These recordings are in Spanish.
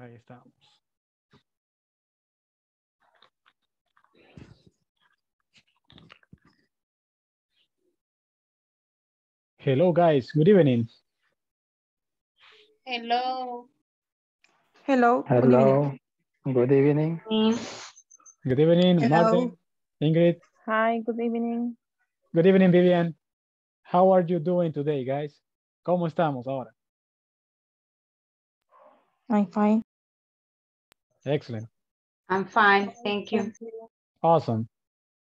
Ahí estamos. Hello guys, good evening. Hello. Hello. good Hello. Good evening. evening. Good evening, Hello. Martin, Ingrid. Hi, good evening. Good evening, Vivian. How are you doing today, guys? ¿Cómo estamos ahora? I'm fine. Excellent. I'm fine, thank you. Awesome.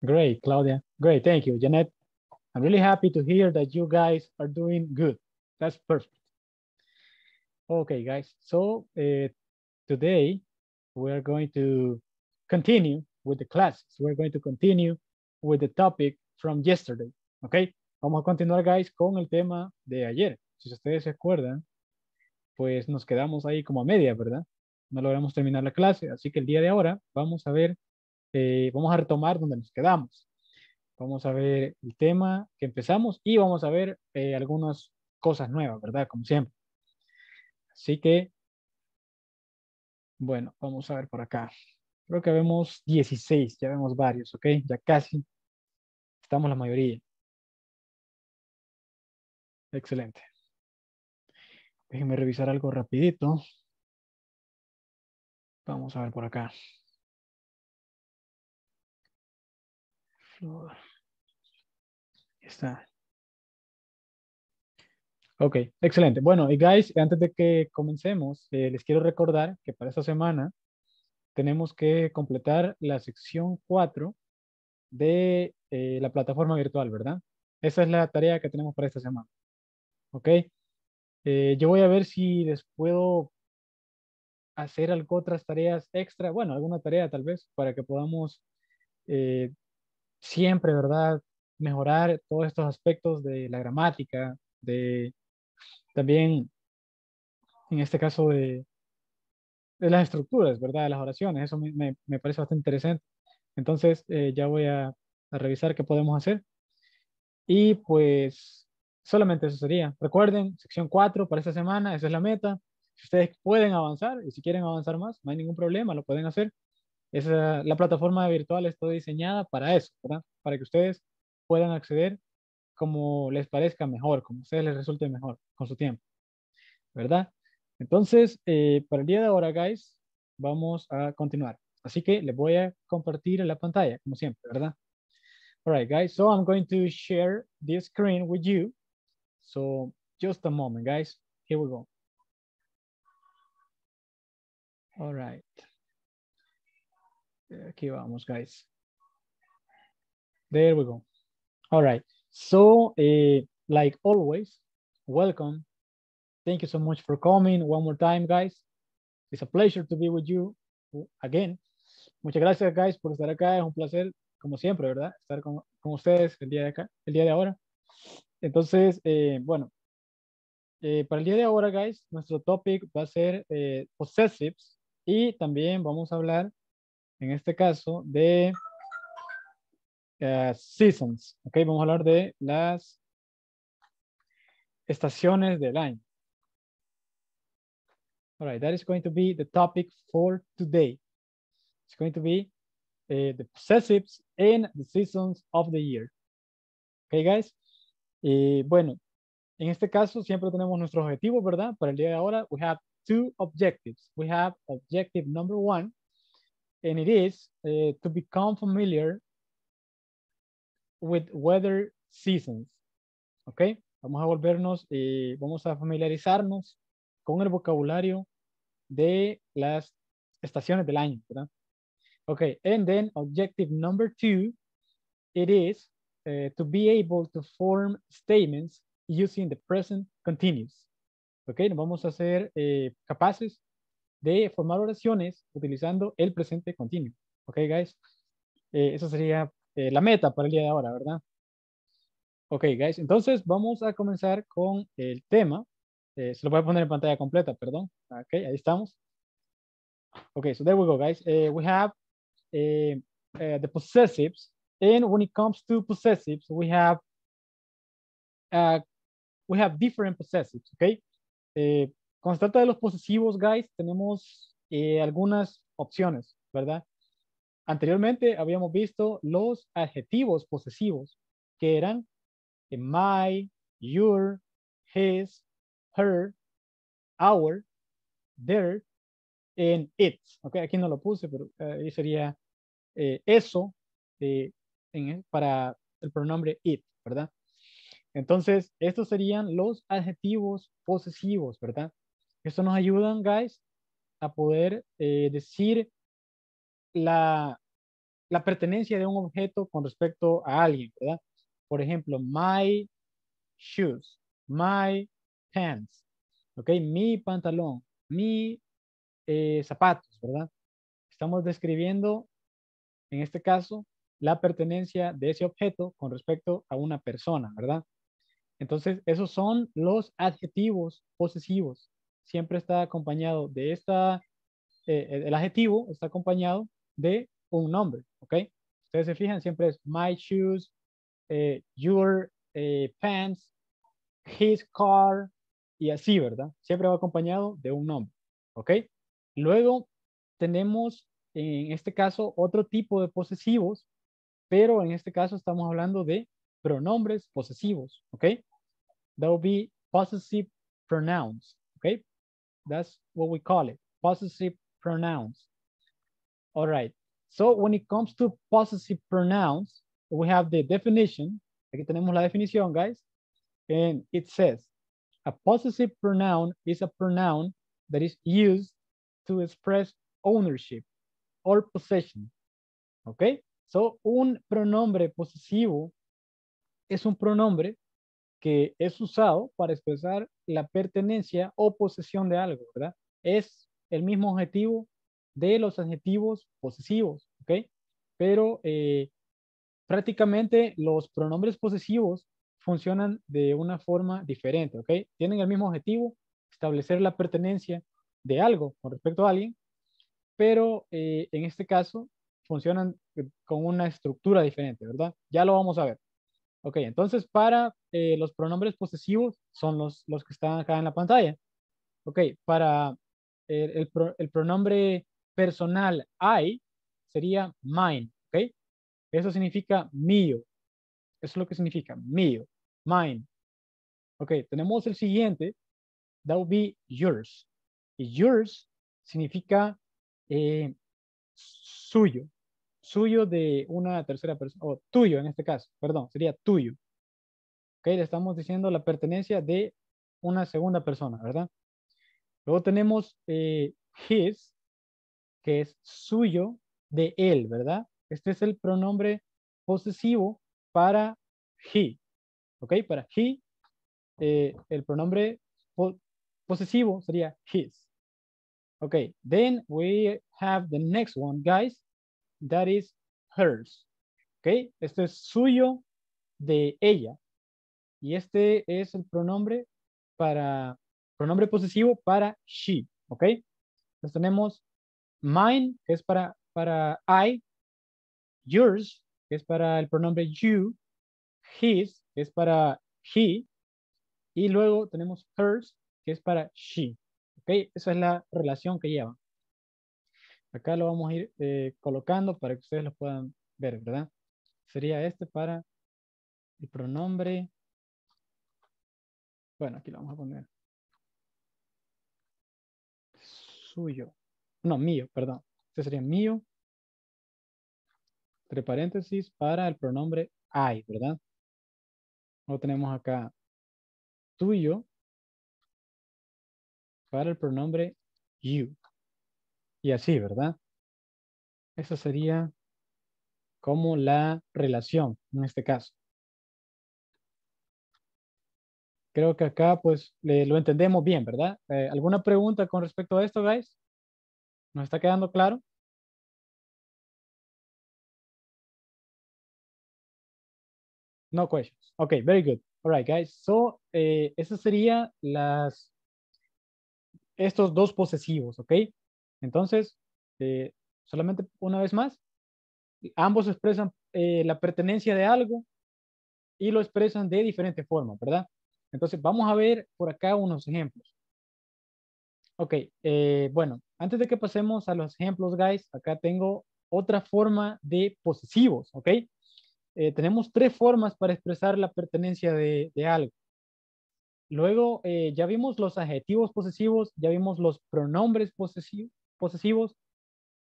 Great, Claudia. Great, thank you, Jeanette. I'm really happy to hear that you guys are doing good. That's perfect. Okay, guys. So uh, today we are going to continue with the classes. We're going to continue with the topic from yesterday. Okay. Vamos a continuar, guys, con el tema de ayer. Si ustedes se acuerdan, pues nos quedamos ahí como a media, ¿verdad? No logramos terminar la clase, así que el día de ahora vamos a ver, eh, vamos a retomar donde nos quedamos. Vamos a ver el tema que empezamos y vamos a ver eh, algunas cosas nuevas, ¿verdad? Como siempre. Así que, bueno, vamos a ver por acá. Creo que vemos 16, ya vemos varios, ¿ok? Ya casi estamos la mayoría. Excelente. Déjenme revisar algo rapidito. Vamos a ver por acá. Flor. Está. Ok, excelente. Bueno, y guys, antes de que comencemos, eh, les quiero recordar que para esta semana tenemos que completar la sección 4 de eh, la plataforma virtual, ¿verdad? Esa es la tarea que tenemos para esta semana. Ok. Eh, yo voy a ver si les puedo hacer algo, otras tareas extra, bueno, alguna tarea tal vez, para que podamos eh, siempre, ¿verdad? Mejorar todos estos aspectos de la gramática, de también, en este caso, de, de las estructuras, ¿verdad? De las oraciones. Eso me, me- parece bastante interesante. Entonces, eh, ya voy a, a revisar qué podemos hacer. Y pues, solamente eso sería. Recuerden, sección 4 para esta semana, esa es la meta. Ustedes pueden avanzar y si quieren avanzar más, no hay ningún problema, lo pueden hacer. La plataforma virtual está diseñada para eso, ¿verdad? Para que ustedes puedan acceder como les parezca mejor, como ustedes les resulte mejor con su tiempo, ¿verdad? Entonces, eh, para el día de ahora, guys, vamos a continuar. Así que les voy a compartir la pantalla, como siempre, ¿verdad? All right, guys, so I'm going to share this screen with you. So just a moment, guys. Here we go. All right. Aquí vamos, guys. There we go. All right. So, eh, like always, welcome. Thank you so much for coming one more time, guys. It's a pleasure to be with you again. Muchas gracias, guys, por estar acá. Es un placer, como siempre, ¿verdad? Estar con, con ustedes el día de acá, el día de ahora. Entonces, eh, bueno, eh, para el día de ahora, guys, nuestro topic va a ser eh, possessives y también vamos a hablar, en este caso, de eh, seasons. Ok, vamos a hablar de las estaciones del año. All right, that is going to be the topic for today. It's going to be uh, the possessives and the seasons of the year. Okay, guys? Y bueno, en este caso siempre tenemos nuestro objetivo, ¿verdad? Para el día de ahora, we have two objectives. We have objective number one, and it is uh, to become familiar with weather seasons. ¿Ok? Vamos a volvernos y vamos a familiarizarnos con el vocabulario de las estaciones del año, ¿verdad? Okay, and then objective number two, it is uh, to be able to form statements using the present continuous. Okay, nos vamos a hacer eh, capaces de formar oraciones utilizando el presente continuo. Okay, guys. Eh, eso sería eh, la meta para el día de ahora, ¿verdad? Ok, guys. Entonces vamos a comenzar con el tema. Eh, se lo voy a poner en pantalla completa, perdón. Ok, ahí estamos. Okay, so there we go, guys. Eh, we have the possessives. And when it comes to possessives, we have uh, we have different possessives, okay? Eh, cuando se de los posesivos, guys, tenemos eh, algunas opciones, ¿verdad? Anteriormente habíamos visto los adjetivos posesivos, que eran eh, my, your, his, her, our, their, and it. Ok, aquí no lo puse, pero eh, ahí sería eso para el pronombre it, ¿verdad? Entonces, estos serían los adjetivos posesivos, ¿verdad? Esto nos ayudan, guys, a poder eh, decir la, la pertenencia de un objeto con respecto a alguien, ¿verdad? Por ejemplo, my shoes, my pants, ¿ok? Mi pantalón, mi eh, zapatos, ¿verdad? Estamos describiendo, en este caso, la pertenencia de ese objeto con respecto a una persona, ¿verdad? Entonces, esos son los adjetivos posesivos. Siempre está acompañado de esta, eh, el adjetivo está acompañado de un nombre, ¿ok? Ustedes se fijan, siempre es my shoes, eh, your eh, pants, his car, y así, ¿verdad? Siempre va acompañado de un nombre, ¿ok? Luego tenemos, en este caso, otro tipo de posesivos, pero en este caso estamos hablando de pronombres posesivos, ¿ok? That will be possessive pronouns, okay? That's what we call it, possessive pronouns. All right. So when it comes to possessive pronouns, we have the definition. Aquí tenemos la definición, guys. And it says, a possessive pronoun is a pronoun that is used to express ownership or possession. Okay? So, un pronombre posesivo es un pronombre que es usado para expresar la pertenencia o posesión de algo, ¿verdad? Es el mismo objetivo de los adjetivos posesivos, ¿ok? Pero eh, prácticamente los pronombres posesivos funcionan de una forma diferente, ¿ok? Tienen el mismo objetivo, establecer la pertenencia de algo con respecto a alguien, pero eh, en este caso funcionan eh, con una estructura diferente, ¿verdad? Ya lo vamos a ver. Ok, entonces para eh, los pronombres posesivos son los, los que están acá en la pantalla. Ok, para el, pro- el pronombre personal I sería mine, ¿ok? Eso significa mío. Eso es lo que significa mío, mine. Ok, tenemos el siguiente. That would be yours. Y yours significa eh, suyo. Suyo de una tercera persona, o tuyo en este caso, perdón, sería tuyo. Ok, le estamos diciendo la pertenencia de una segunda persona, ¿verdad? Luego tenemos eh, his, que es suyo de él, ¿verdad? Este es el pronombre posesivo para he. ¿Ok? Para he, eh, el pronombre po- sería his. Ok, then we have the next one, guys. That is hers. Ok, este es suyo de ella. Y este es el pronombre para, pronombre posesivo para she. Ok, entonces tenemos mine, que es para, para I, yours, que es para el pronombre you, his, que es para he, y luego tenemos hers, que es para she. ¿Ok? Esa es la relación que llevan. Acá lo vamos a ir eh, colocando para que ustedes lo puedan ver, ¿verdad? Sería este para el pronombre. Bueno, aquí lo vamos a poner. Suyo. No, mío, perdón. Este sería mío. Entre paréntesis para el pronombre I, ¿verdad? Lo tenemos acá tuyo para el pronombre you. Y así, ¿verdad? Esa sería como la relación en este caso. Creo que acá pues lo entendemos bien, ¿verdad? Eh, ¿Alguna pregunta con respecto a esto, guys? ¿Nos está quedando claro? No questions. Okay, very good. All right, guys. So, eh, esas serían las, estos dos posesivos, ¿ok? Entonces, eh, solamente una vez más, ambos expresan eh, la pertenencia de algo y lo expresan de diferente forma, ¿verdad? Entonces, vamos a ver por acá unos ejemplos. Ok, eh, bueno, antes de que pasemos a los ejemplos, guys, acá tengo otra forma de posesivos, ¿ok? Tenemos tres formas para expresar la pertenencia de, algo. Luego, ya vimos los adjetivos posesivos, ya vimos los pronombres posesivos, posesivos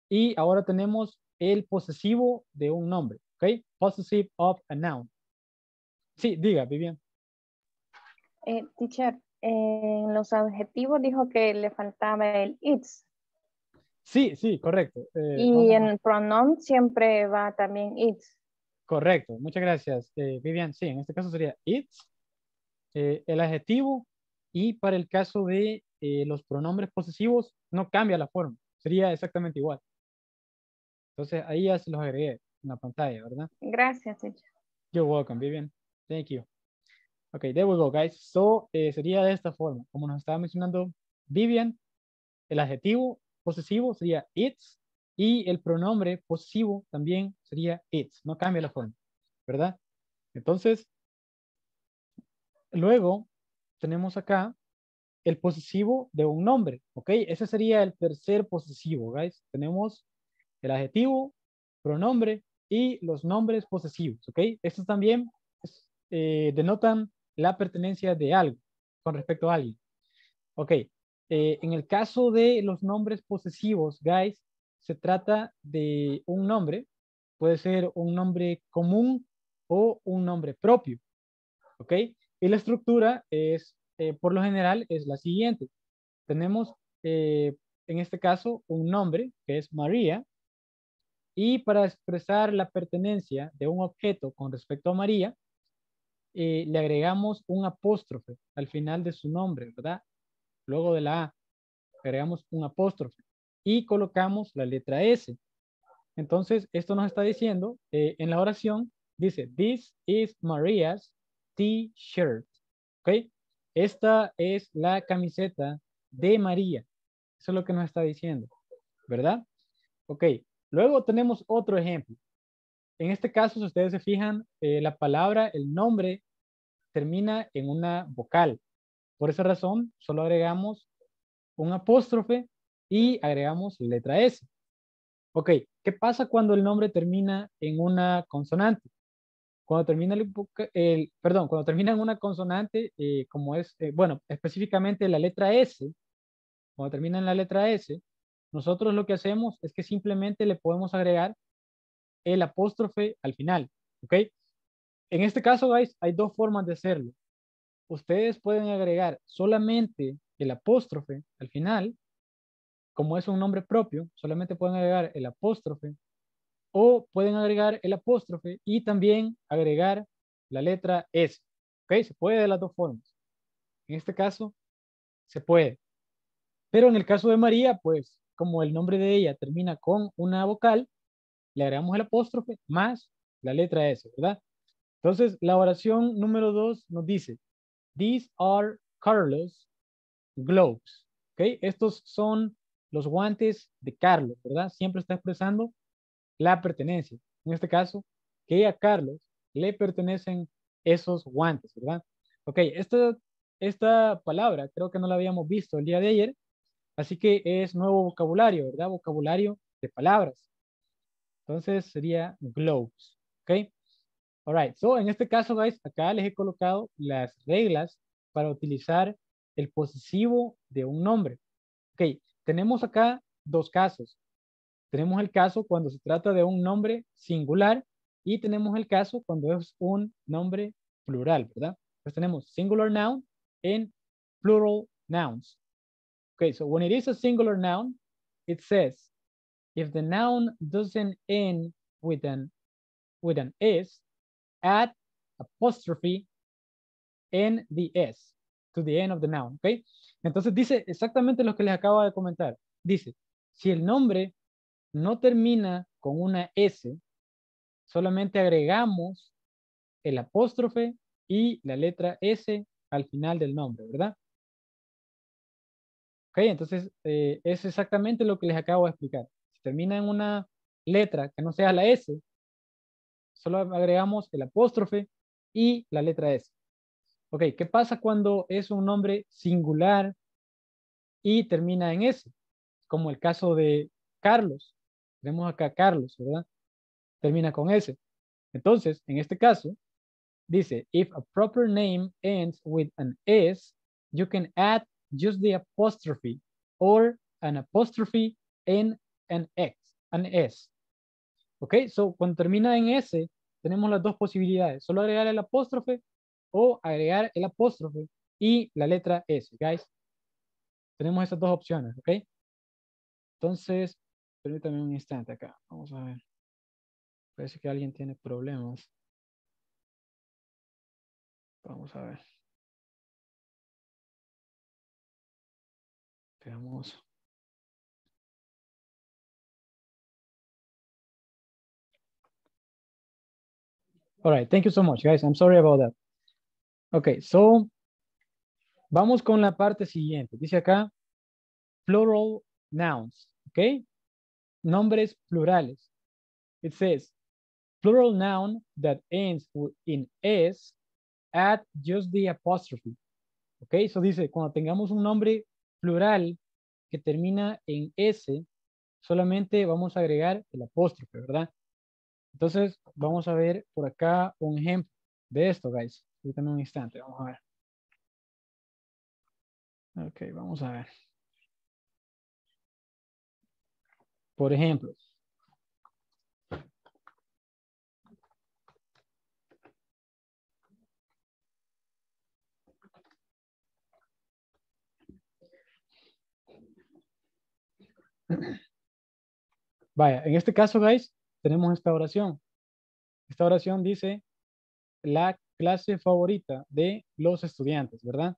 y ahora tenemos el posesivo de un nombre, ¿ok? Possessive of a noun. Sí, diga, Vivian. Eh, teacher, en los adjetivos dijo que le faltaba el it's. Sí, sí, correcto. Eh, y en el pronoun siempre va también it's. Correcto, muchas gracias, eh, Vivian. Sí, en este caso sería it's, el adjetivo, y para el caso de los pronombres posesivos, no cambia la forma, sería exactamente igual. Entonces, ahí ya se los agregué en la pantalla, ¿verdad? Gracias, teacher. You're welcome, Vivian. Thank you. Okay, there we go, guys. So, eh, sería de esta forma. Como nos estaba mencionando Vivian, el adjetivo posesivo sería it's y el pronombre posesivo también sería it's. No cambia la forma, ¿verdad? Entonces, luego tenemos acá el posesivo de un nombre, ¿ok? Ese sería el tercer posesivo, guys. Tenemos el adjetivo, pronombre y los nombres posesivos, ¿ok? Estos también eh, denotan la pertenencia de algo con respecto a alguien. Ok, eh, en el caso de los nombres posesivos, guys, se trata de un nombre, puede ser un nombre común o un nombre propio, ¿ok? Y la estructura es, eh, por lo general, es la siguiente. Tenemos, eh, en este caso, un nombre que es María, y para expresar la pertenencia de un objeto con respecto a María, eh, le agregamos un apóstrofe al final de su nombre, ¿verdad? Luego de la A, agregamos un apóstrofe y colocamos la letra S. Entonces, esto nos está diciendo, en la oración, dice, this is Maria's t-shirt, ¿ok? Esta es la camiseta de María. Eso es lo que nos está diciendo, ¿verdad? Ok, luego tenemos otro ejemplo. En este caso, si ustedes se fijan, eh, la palabra, el nombre, termina en una vocal. Por esa razón, solo agregamos un apóstrofe y agregamos letra S. Ok, ¿qué pasa cuando el nombre termina en una consonante? Cuando termina el, perdón, cuando termina una consonante, eh, como es, eh, bueno, específicamente la letra S, cuando termina en la letra S, nosotros lo que hacemos es que simplemente le podemos agregar el apóstrofe al final, ¿ok? En este caso, guys, hay dos formas de hacerlo. Ustedes pueden agregar solamente el apóstrofe al final, como es un nombre propio, solamente pueden agregar el apóstrofe, o pueden agregar el apóstrofe y también agregar la letra S, ¿ok? Se puede de las dos formas. En este caso, se puede. Pero en el caso de María, pues, como el nombre de ella termina con una vocal, le agregamos el apóstrofe más la letra S, ¿verdad? Entonces, la oración número dos nos dice, these are Carlos gloves, ¿ok? Estos son los guantes de Carlos, ¿verdad? Siempre está expresando la pertenencia. En este caso, que a Carlos le pertenecen esos guantes, ¿verdad? Ok, esta, esta palabra creo que no la habíamos visto el día de ayer, así que es nuevo vocabulario, ¿verdad? Vocabulario de palabras. Entonces sería globes, ¿ok? All right, so en este caso, guys, acá les he colocado las reglas para utilizar el posesivo de un nombre. Ok, tenemos acá dos casos. Tenemos el caso cuando se trata de un nombre singular y tenemos el caso cuando es un nombre plural, ¿verdad? Entonces tenemos singular noun and plural nouns. Okay, so when it is a singular noun, it says, if the noun doesn't end with an, with an S, add apostrophe in the S to the end of the noun, okay? Entonces dice exactamente lo que les acabo de comentar. Dice, si el nombre no termina con una S, solamente agregamos el apóstrofe y la letra S al final del nombre, ¿verdad? Ok, entonces eh, es exactamente lo que les acabo de explicar. Si termina en una letra que no sea la S, solo agregamos el apóstrofe y la letra S. Ok, ¿qué pasa cuando es un nombre singular y termina en S, como el caso de Carlos. Tenemos acá Carlos, ¿verdad? Termina con S. Entonces, en este caso, dice, if a proper name ends with an S, you can add just the apostrophe or an apostrophe and an X, an S. Ok, so cuando termina en S, tenemos las dos posibilidades, solo agregar el apóstrofe o agregar el apóstrofe y la letra S, guys. Tenemos esas dos opciones, ¿ok? Entonces, permítame un instante acá. Vamos a ver. Parece que alguien tiene problemas. Vamos a ver. Veamos. All right, thank you so much, guys. I'm sorry about that. Okay, so vamos con la parte siguiente. Dice acá, plural nouns, okay? Nombres plurales. It says, plural noun that ends in S, add just the apostrophe. Okay, so dice, cuando tengamos un nombre plural que termina en S, solamente vamos a agregar el apóstrofe, ¿verdad? Entonces, vamos a ver por acá un ejemplo de esto, guys. En un instante, vamos a ver. Ok, vamos a ver. Por ejemplo. Vaya, en este caso, guys, tenemos esta oración. Esta oración dice la clase favorita de los estudiantes, ¿verdad?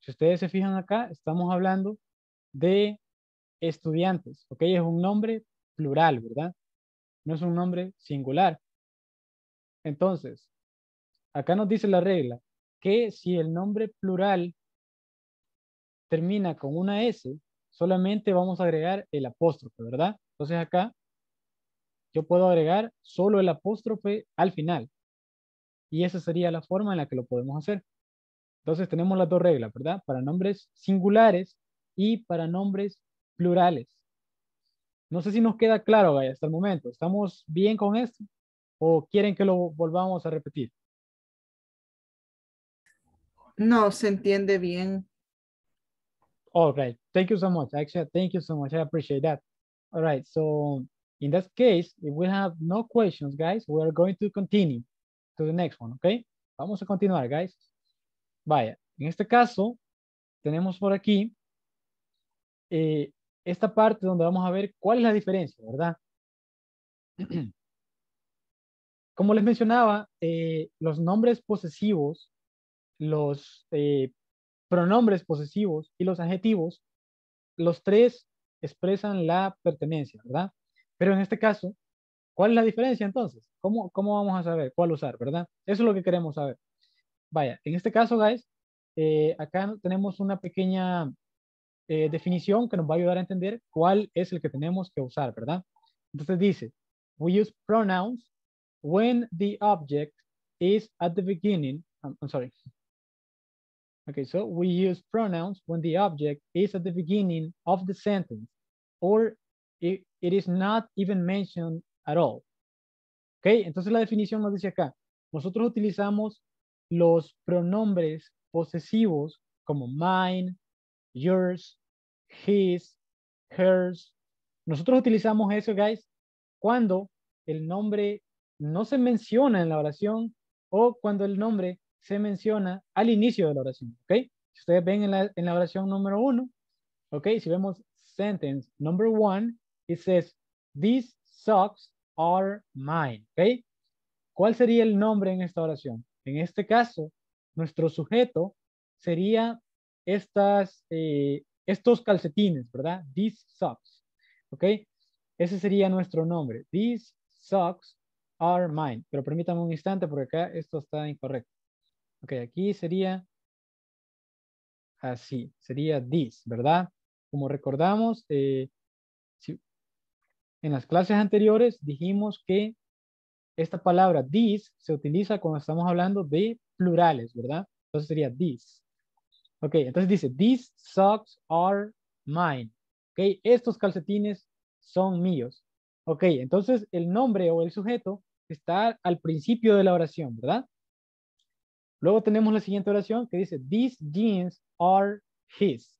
Si ustedes se fijan acá, estamos hablando de estudiantes, ¿ok? Es un nombre plural, ¿verdad? No es un nombre singular. Entonces, acá nos dice la regla que si el nombre plural termina con una S, solamente vamos a agregar el apóstrofe, ¿verdad? Entonces acá yo puedo agregar solo el apóstrofe al final. Y esa sería la forma en la que lo podemos hacer. Entonces tenemos las dos reglas, ¿verdad? Para nombres singulares y para nombres plurales. No sé si nos queda claro, vaya, hasta el momento. ¿Estamos bien con esto? ¿O quieren que lo volvamos a repetir? No, se entiende bien. All right. Thank you so much. Actually, thank you so much. I appreciate that. All right. So In that case, if we have no questions, guys, we are going to continue to the next one, ¿ok? Vamos a continuar, guys. Vaya, en este caso, tenemos por aquí eh, esta parte donde vamos a ver cuál es la diferencia, ¿verdad? Como les mencionaba, eh, los nombres posesivos, los eh, pronombres posesivos y los adjetivos, los tres expresan la pertenencia, ¿verdad? Pero en este caso, ¿cuál es la diferencia entonces? ¿Cómo, cómo vamos a saber cuál usar, verdad? Eso es lo que queremos saber. Vaya, en este caso, guys, eh, acá tenemos una pequeña eh, definición que nos va a ayudar a entender cuál es el que tenemos que usar, ¿verdad? Entonces dice, we use pronouns when the object is at the beginning, I'm, I'm sorry. Okay, so we use pronouns when the object is at the beginning of the sentence or it, is not even mentioned at all. ¿Ok? Entonces la definición nos dice acá, nosotros utilizamos los pronombres posesivos como mine, yours, his, hers. Nosotros utilizamos eso, guys, cuando el nombre no se menciona en la oración o cuando el nombre se menciona al inicio de la oración, ¿ok? Si ustedes ven en la, en la oración número uno, ¿ok? Si vemos sentence number one, it says, these socks are mine. ¿Ok? ¿Cuál sería el nombre en esta oración? En este caso, nuestro sujeto sería estas, eh, estos calcetines, ¿verdad? These socks. ¿Ok? Ese sería nuestro nombre. These socks are mine. Pero permítame un instante porque acá esto está incorrecto. Ok, aquí sería así. Sería this, ¿verdad? Como recordamos, eh, en las clases anteriores dijimos que esta palabra this se utiliza cuando estamos hablando de plurales, ¿verdad? Entonces sería this. Ok, entonces dice, these socks are mine. ¿Ok? Estos calcetines son míos. Ok, entonces el nombre o el sujeto está al principio de la oración, ¿verdad? Luego tenemos la siguiente oración que dice, these jeans are his.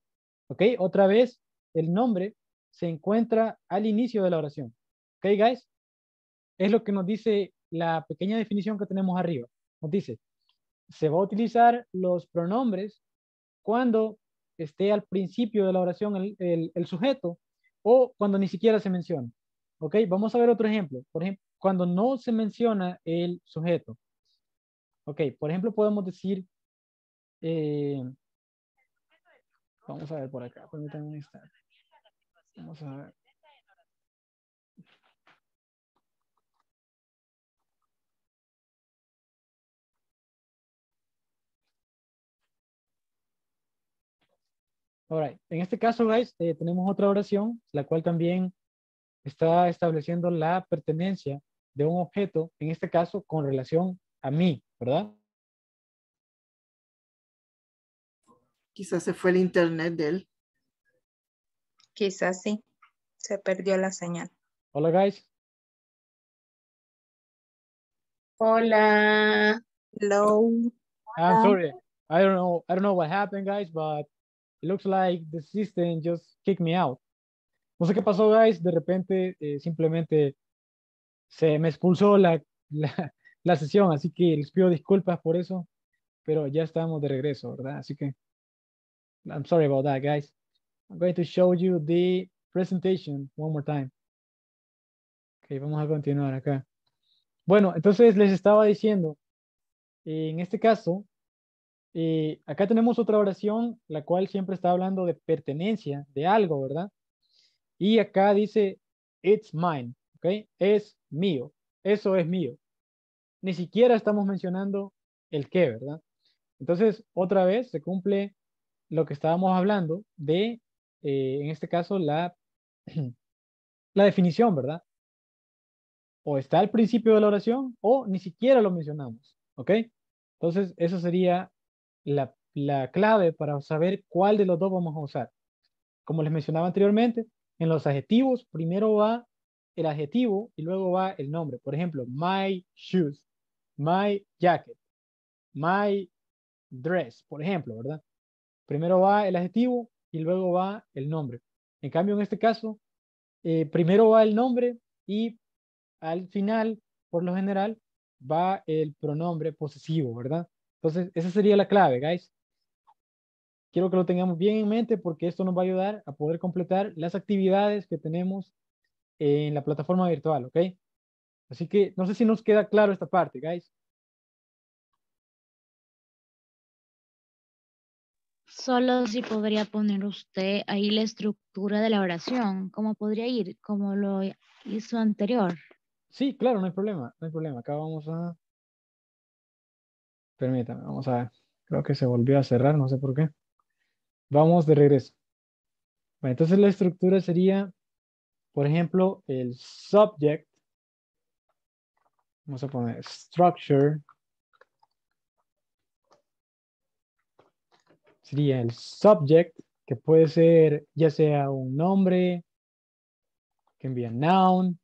¿Ok? Otra vez, el nombre se encuentra al inicio de la oración. ¿Ok, guys? Es lo que nos dice la pequeña definición que tenemos arriba. Nos dice, se va a utilizar los pronombres cuando esté al principio de la oración el, el sujeto o cuando ni siquiera se menciona. ¿Ok? Vamos a ver otro ejemplo. Por ejemplo, cuando no se menciona el sujeto. Ok, por ejemplo, podemos decir, eh, vamos a ver por acá, permítanme un instante. Vamos a ver. Alright, en este caso, guys, eh, tenemos otra oración, la cual también está estableciendo la pertenencia de un objeto, en este caso, con relación a mí, ¿verdad? Quizás se fue el internet de él. Quizás sí. Se perdió la señal. Hola, guys. Hola. Hello. I'm sorry. I don't know. I don't know what happened, guys, but looks like the system just kicked me out. No sé qué pasó, guys. De repente, eh, simplemente se me expulsó la, la, la sesión, así que les pido disculpas por eso, pero ya estamos de regreso, ¿verdad? Así que, I'm sorry about that, guys. I'm going to show you the presentation one more time. Ok, vamos a continuar acá. Bueno, entonces les estaba diciendo, en este caso, eh, acá tenemos otra oración, la cual siempre está hablando de pertenencia, de algo, ¿verdad? Y acá dice, it's mine, ¿ok? Es mío, eso es mío ni siquiera estamos mencionando el qué, ¿verdad? Entonces, otra vez se cumple lo que estábamos hablando de, eh, en este caso, la, la definición, ¿verdad? O está al principio de la oración o ni siquiera lo mencionamos, ¿ok? Entonces, esa sería la, la clave para saber cuál de los dos vamos a usar. Como les mencionaba anteriormente, en los adjetivos primero va el adjetivo y luego va el nombre. Por ejemplo, my shoes my jacket, my dress, por ejemplo, ¿verdad? Primero va el adjetivo y luego va el nombre. En cambio, en este caso, eh, primero va el nombre y al final, por lo general, va el pronombre posesivo, ¿verdad? Entonces, esa sería la clave, guys. Quiero que lo tengamos bien en mente porque esto nos va a ayudar a poder completar las actividades que tenemos en la plataforma virtual, ¿ok? Así que no sé si nos queda claro esta parte, guys. Solo si podría poner usted ahí la estructura de la oración, ¿cómo podría ir? Como lo hizo anterior. Sí, claro, no hay problema, no hay problema. Acá vamos a... Permítame, vamos a... Creo que se volvió a cerrar, no sé por qué. Vamos de regreso. entonces la estructura sería, por ejemplo, el subject Vamos a poner structure. Sería el subject, que puede ser ya sea un nombre, can be a noun,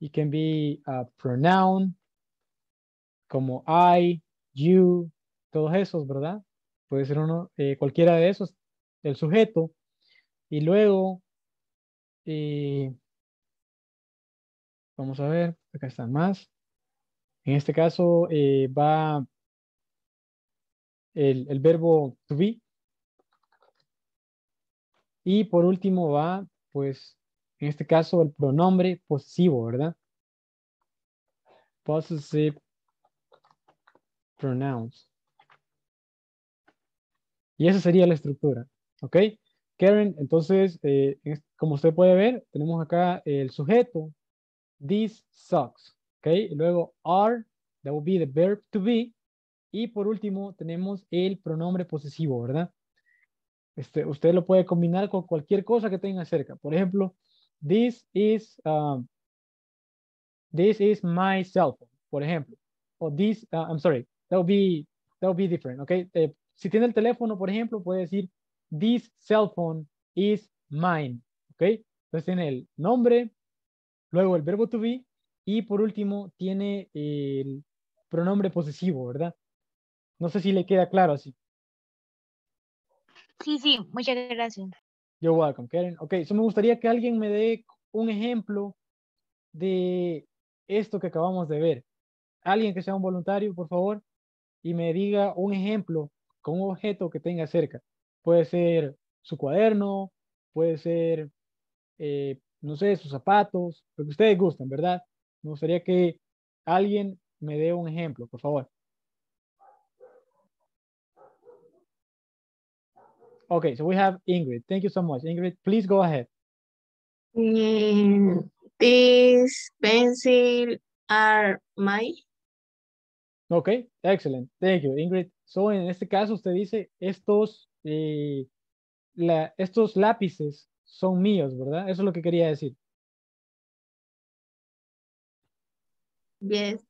it can be a pronoun, como I, you, todos esos, ¿verdad? Puede ser uno, eh, cualquiera de esos, el sujeto. Y luego, eh, vamos a ver, acá están más. En este caso eh, va el, el, verbo to be. Y por último va, pues, en este caso el pronombre posesivo, ¿verdad? Possessive pronouns. Y esa sería la estructura, ¿ok? Karen, entonces, eh, como usted puede ver, tenemos acá el sujeto, this sucks. Y luego are, that will be the verb to be. Y por último tenemos el pronombre posesivo, ¿verdad? Este, usted lo puede combinar con cualquier cosa que tenga cerca. Por ejemplo, this is, um, this is my cell phone, por ejemplo. O this, uh, I'm sorry, that will be, that will be different, okay? Eh, si tiene el teléfono, por ejemplo, puede decir, this cell phone is mine. ¿Ok? Entonces tiene el nombre, luego el verbo to be y por último tiene el pronombre posesivo, ¿verdad? No sé si le queda claro así. Sí, sí, muchas gracias. You're welcome, Karen. Ok, so me gustaría que alguien me dé un ejemplo de esto que acabamos de ver. Alguien que sea un voluntario, por favor, y me diga un ejemplo con un objeto que tenga cerca. Puede ser su cuaderno, puede ser, eh, no sé, sus zapatos, lo que ustedes gusten, ¿verdad? Me gustaría que alguien me dé un ejemplo, por favor. Okay, so we have Ingrid. Thank you so much. Ingrid, please go ahead. Mm, This pencil are my. Ok, excellent. Thank you, Ingrid. So, en este caso, usted dice, estos, eh, la, estos lápices son míos, ¿verdad? Eso es lo que quería decir. Yes.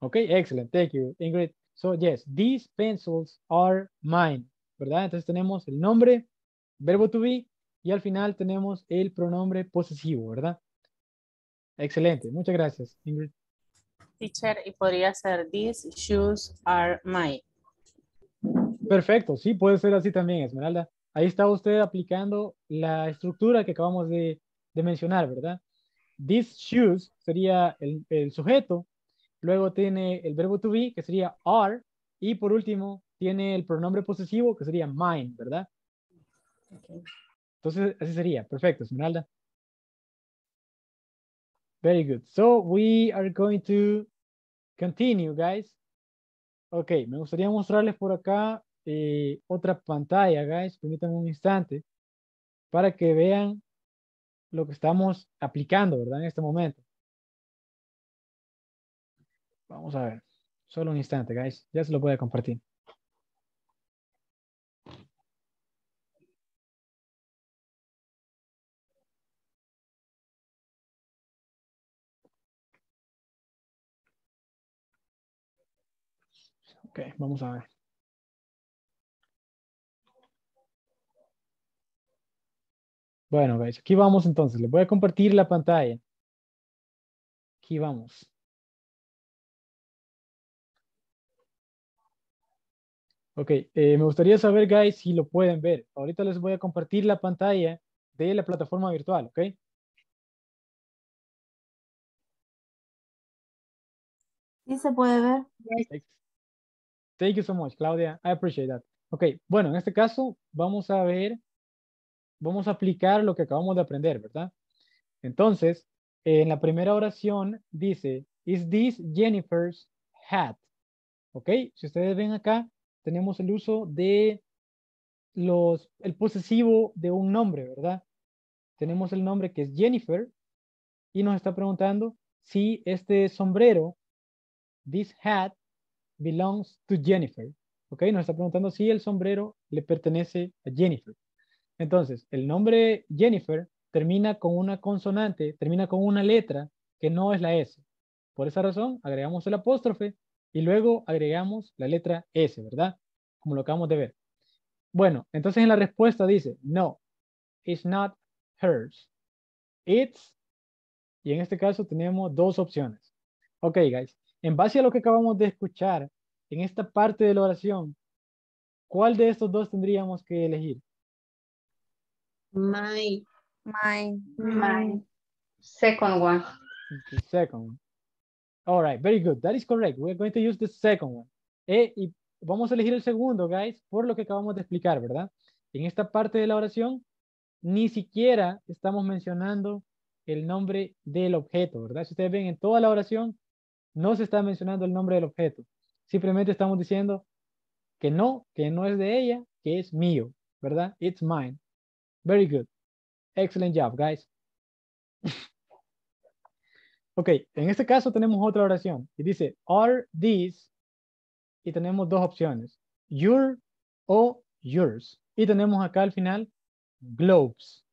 Ok, excellent. Thank you, Ingrid. So, yes, these pencils are mine, ¿verdad? Entonces tenemos el nombre, verbo to be, y al final tenemos el pronombre posesivo, ¿verdad? Excelente. Muchas gracias, Ingrid. Teacher, y podría ser, these shoes are mine. Perfecto, sí, puede ser así también, Esmeralda. Ahí está usted aplicando la estructura que acabamos de, de mencionar, ¿verdad? These shoes sería el, el, sujeto, luego tiene el verbo to be, que sería are, y por último tiene el pronombre posesivo, que sería mine, ¿verdad? Okay. Entonces, así sería. Perfecto, Esmeralda. Very good. So, we are going to continue, guys. Ok, me gustaría mostrarles por acá eh, otra pantalla, guys. Permítanme un instante para que vean lo que estamos aplicando, ¿verdad? En este momento. Vamos a ver. Solo un instante, guys. Ya se lo voy a compartir. Ok, vamos a ver. Bueno, guys, aquí vamos entonces. Les voy a compartir la pantalla. Aquí vamos. Ok, eh, me gustaría saber, guys, si lo pueden ver. Ahorita les voy a compartir la pantalla de la plataforma virtual, ¿ok? Sí se puede ver. Thank you so much, Claudia. I appreciate that. Ok, bueno, en este caso vamos a ver, vamos a aplicar lo que acabamos de aprender, ¿verdad? Entonces, en la primera oración dice, is this Jennifer's hat? Ok, si ustedes ven acá, tenemos el uso de los, el posesivo de un nombre, ¿verdad? Tenemos el nombre que es Jennifer y nos está preguntando si este sombrero, this hat, belongs to Jennifer. Ok, nos está preguntando si el sombrero le pertenece a Jennifer. Entonces, el nombre Jennifer termina con una consonante, termina con una letra que no es la S. Por esa razón, agregamos el apóstrofe y luego agregamos la letra S, ¿verdad? Como lo acabamos de ver. Bueno, entonces en la respuesta dice, no, it's not hers. It's, y en este caso tenemos dos opciones. Ok, guys, en base a lo que acabamos de escuchar en esta parte de la oración, ¿cuál de estos dos tendríamos que elegir? My. Mine. My second one. The second one. All right, very good. That is correct. We're going to use the second one. Eh, y vamos a elegir el segundo, guys, por lo que acabamos de explicar, ¿verdad? En esta parte de la oración, ni siquiera estamos mencionando el nombre del objeto, ¿verdad? Si ustedes ven en toda la oración, no se está mencionando el nombre del objeto. Simplemente estamos diciendo que no, que no es de ella, que es mío, ¿verdad? It's mine. Very good. Excellent job, guys. ok, en este caso tenemos otra oración y dice, are these, y tenemos dos opciones, your o yours. Y tenemos acá al final, gloves,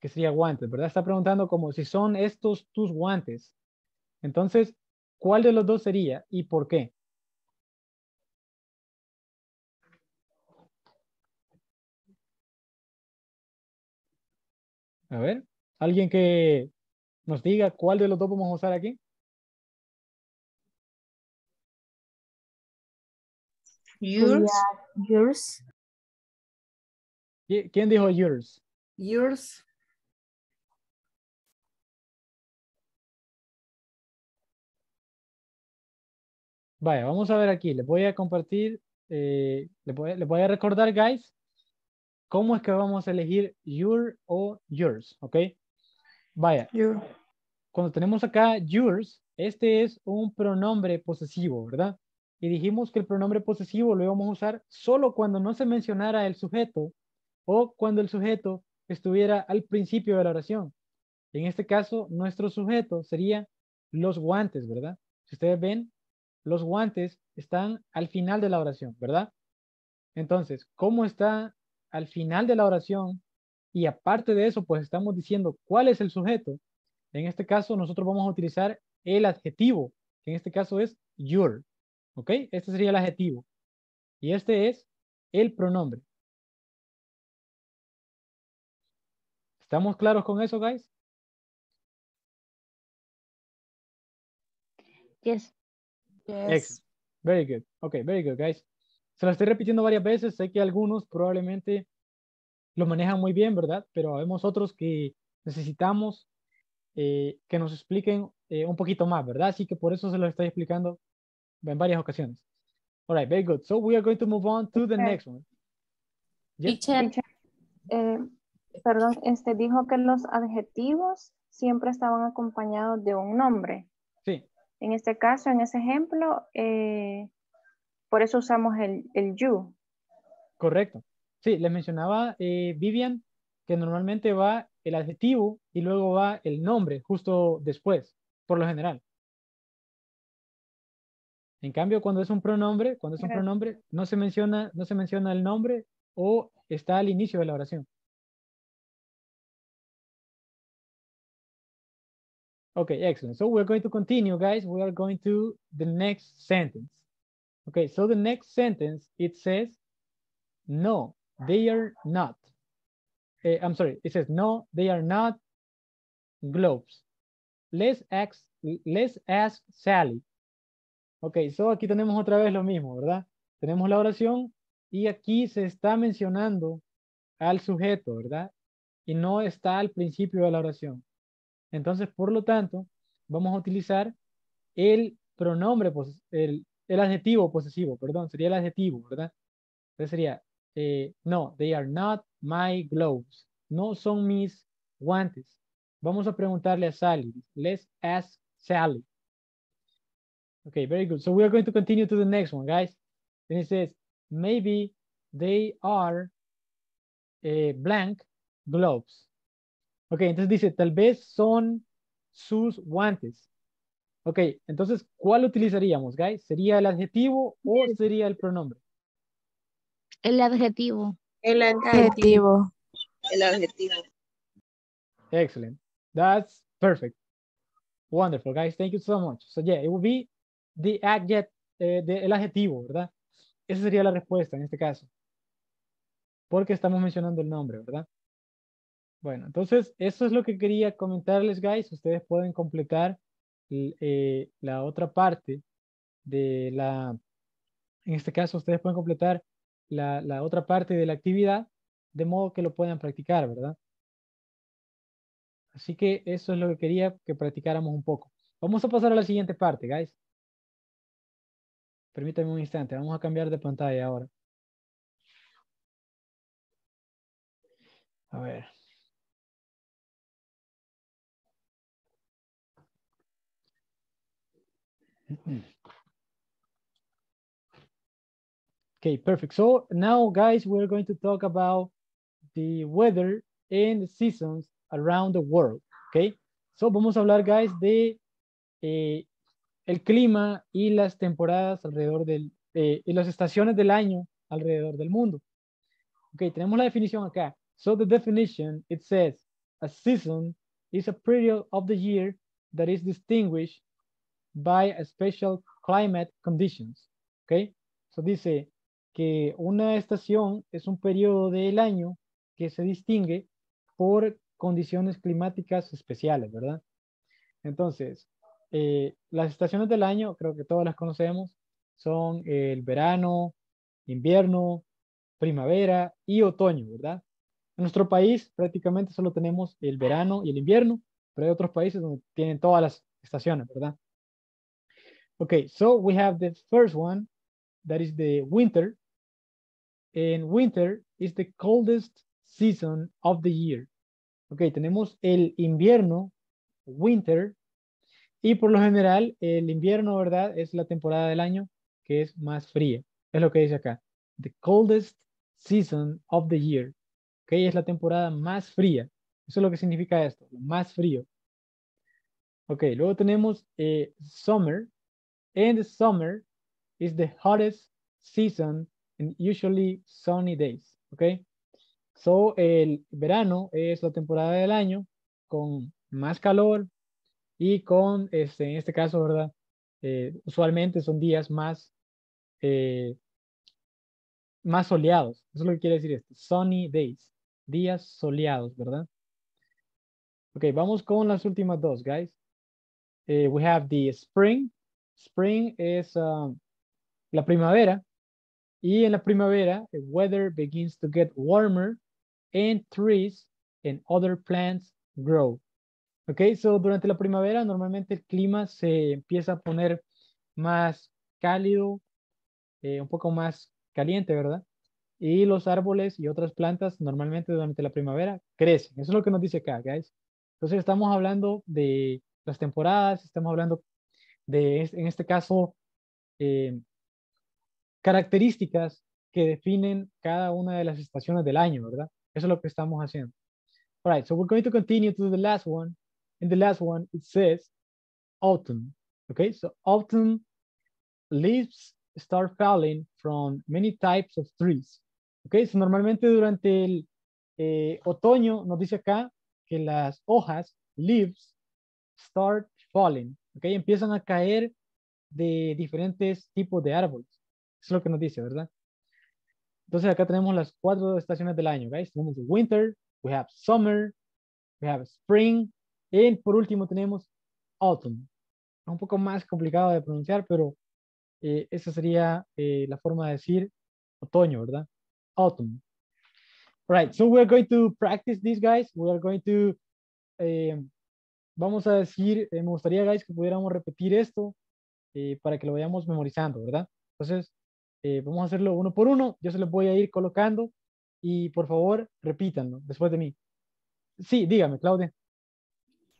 que sería guantes, ¿verdad? Está preguntando como si son estos tus guantes. Entonces, ¿cuál de los dos sería y por qué? A ver, alguien que nos diga cuál de los dos vamos a usar aquí. Yours. Yours. ¿Qui- ¿Quién dijo yours? Yours. Vaya, vamos a ver aquí. Les voy a compartir, eh, les, voy, les voy a recordar, guys, cómo es que vamos a elegir your o yours, ¿ok? Vaya, You. cuando tenemos acá yours, este es un pronombre posesivo, ¿verdad? Y dijimos que el pronombre posesivo lo íbamos a usar solo cuando no se mencionara el sujeto o cuando el sujeto estuviera al principio de la oración. En este caso, nuestro sujeto sería los guantes, ¿verdad? Si ustedes ven, los guantes están al final de la oración, ¿verdad? Entonces, ¿cómo está al final de la oración? Y aparte de eso, pues estamos diciendo cuál es el sujeto. En este caso, nosotros vamos a utilizar el adjetivo, que en este caso es your. ¿Ok? Este sería el adjetivo. Y este es el pronombre. ¿Estamos claros con eso, guys? Yes. Yes. Excellent. Very good. Okay, very good, guys. Se lo estoy repitiendo varias veces. Sé que algunos probablemente lo manejan muy bien, ¿verdad? Pero vemos otros que necesitamos eh, que nos expliquen eh, un poquito más, ¿verdad? Así que por eso se lo estoy explicando en varias ocasiones. All right, very good. So we are going to move on to the Okay. next one. Yes. Teacher, eh, perdón, este dijo que los adjetivos siempre estaban acompañados de un nombre. En este caso, en ese ejemplo, eh, por eso usamos el, el you. correcto. Sí, les mencionaba eh, Vivian que normalmente va el adjetivo y luego va el nombre justo después, por lo general. En cambio, cuando es un pronombre, cuando es un pronombre, no se menciona, no se menciona el nombre o está al inicio de la oración. Okay, excellent. So we're going to continue, guys. We are going to the next sentence. Okay, so the next sentence, it says, no, they are not. Eh, I'm sorry, it says, no, they are not globes. Let's ask, let's ask Sally. Ok, so aquí tenemos otra vez lo mismo, ¿verdad? Tenemos la oración y aquí se está mencionando al sujeto, ¿verdad? Y no está al principio de la oración. Entonces, por lo tanto, vamos a utilizar el pronombre, el, el adjetivo posesivo, perdón, sería el adjetivo, ¿verdad? Entonces sería, eh, no, they are not my gloves. No son mis guantes. Vamos a preguntarle a Sally. Let's ask Sally. Okay, very good. So we are going to continue to the next one, guys. And it says, maybe they are eh, blank gloves. Ok, entonces dice, tal vez son sus guantes. Ok, entonces, ¿cuál utilizaríamos, guys? ¿Sería el adjetivo o sería el pronombre? El adjetivo. El adjetivo. El adjetivo. Excellent. That's perfect. Wonderful, guys. Thank you so much. So yeah, it will be the adject, eh, de- el adjetivo, ¿verdad? Esa sería la respuesta en este caso. Porque estamos mencionando el nombre, ¿verdad? Bueno, entonces, eso es lo que quería comentarles, guys. Ustedes pueden completar eh, la otra parte de la, en este caso, ustedes pueden completar la, la otra parte de la actividad de modo que lo puedan practicar, ¿verdad? Así que eso es lo que quería que practicáramos un poco. Vamos a pasar a la siguiente parte, guys. Permítanme un instante, vamos a cambiar de pantalla ahora. A ver. Okay, perfect. So now, guys, we're going to talk about the weather and the seasons around the world. Okay, so vamos a hablar, guys, de eh, el clima y las temporadas alrededor del, eh, y las estaciones del año alrededor del mundo. Okay, tenemos la definición acá. So the definition, it says, a season is a period of the year that is distinguished by special climate conditions. Okay, so dice que una estación es un periodo del año que se distingue por condiciones climáticas especiales, ¿verdad? Entonces, eh, las estaciones del año, creo que todas las conocemos, son el verano, invierno, primavera y otoño, ¿verdad? En nuestro país prácticamente solo tenemos el verano y el invierno, pero hay otros países donde tienen todas las estaciones, ¿verdad? Okay, so we have the first one, that is the winter. And winter is the coldest season of the year. Ok, tenemos el invierno, winter, y por lo general el invierno, ¿verdad? Es la temporada del año que es más fría. Es lo que dice acá. The coldest season of the year. Ok, es la temporada más fría. Eso es lo que significa esto, más frío. Ok, luego tenemos eh, summer. And summer is the hottest season and usually sunny days. Ok. So, el verano es la temporada del año con más calor y con, este, en este caso, ¿verdad? Eh, usualmente son días más, eh, más soleados. Eso es lo que quiere decir esto. Sunny days. Días soleados, ¿verdad? Ok, vamos con las últimas dos, guys. Eh, we have the spring. Spring es um, la primavera. Y en la primavera, the weather begins to get warmer and trees and other plants grow. Ok, so durante la primavera normalmente el clima se empieza a poner más cálido, eh, un poco más caliente, ¿verdad? Y los árboles y otras plantas normalmente durante la primavera crecen. Eso es lo que nos dice acá, guys. Entonces estamos hablando de las temporadas, estamos hablando de, en este caso, eh, características que definen cada una de las estaciones del año, ¿verdad? Eso es lo que estamos haciendo. All right, so we're going to continue to the last one. In the last one, it says autumn. Okay, so autumn leaves start falling from many types of trees. Okay, so normalmente durante el eh, otoño nos dice acá que las hojas, leaves, start falling. Okay, empiezan a caer de diferentes tipos de árboles. Es lo que nos dice, ¿verdad? Entonces acá tenemos las cuatro estaciones del año, guys. Tenemos winter, we have summer, we have spring, y por último tenemos autumn. Es un poco más complicado de pronunciar, pero eh, esa sería eh, la forma de decir otoño, ¿verdad? Autumn. All right, so we're going to practice this, guys. We are going to, eh, vamos a decir, me gustaría, guys, que pudiéramos repetir esto para que lo vayamos memorizando, ¿verdad? Entonces, eh, vamos a hacerlo uno por uno. Yo se los voy a ir colocando y por favor repítanlo después de mí. Sí, dígame, Claudia.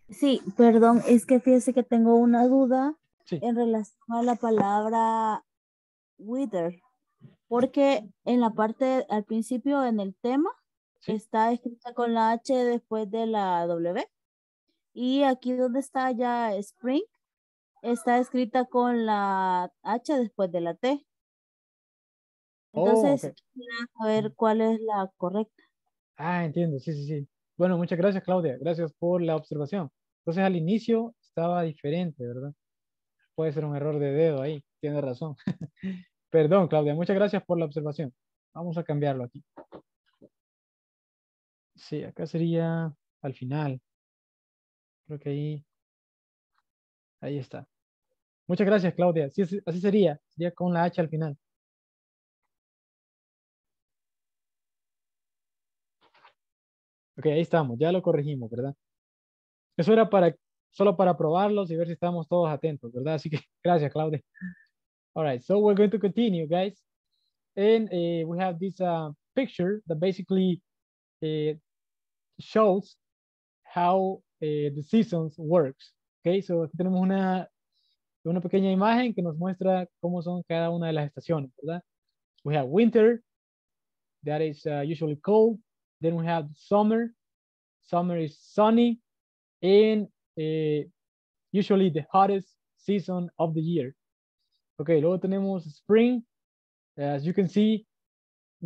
Sí, perdón, es que fíjese que tengo una duda en relación a la palabra wither, porque en la parte al principio en el tema está escrita con la H después de la W y aquí donde está ya spring está escrita con la H después de la T. Oh, Entonces, a ver cuál es la correcta. Ah, entiendo, sí, sí, sí. Bueno, muchas gracias, Claudia. Gracias por la observación. Entonces, al inicio estaba diferente, ¿verdad? Puede ser un error de dedo ahí, tiene razón. Perdón, Claudia, muchas gracias por la observación. Vamos a cambiarlo aquí. Sí, acá sería al final. Creo que ahí, ahí está. Muchas gracias, Claudia. Sí, así sería, sería con la H al final. Ok, ahí estamos, ya lo corregimos, ¿verdad? Eso era para, solo para probarlos y ver si estamos todos atentos, ¿verdad? Así que gracias, Claudia. All right, so we're going to continue, guys. And uh, we have this uh, picture that basically uh, shows how the seasons works. Okay, so tenemos una, una pequeña imagen que nos muestra cómo son cada una de las estaciones, ¿verdad? We have winter, that is uh, usually cold. Then we have summer. Summer is sunny and uh, usually the hottest season of the year. Okay, luego tenemos spring. As you can see,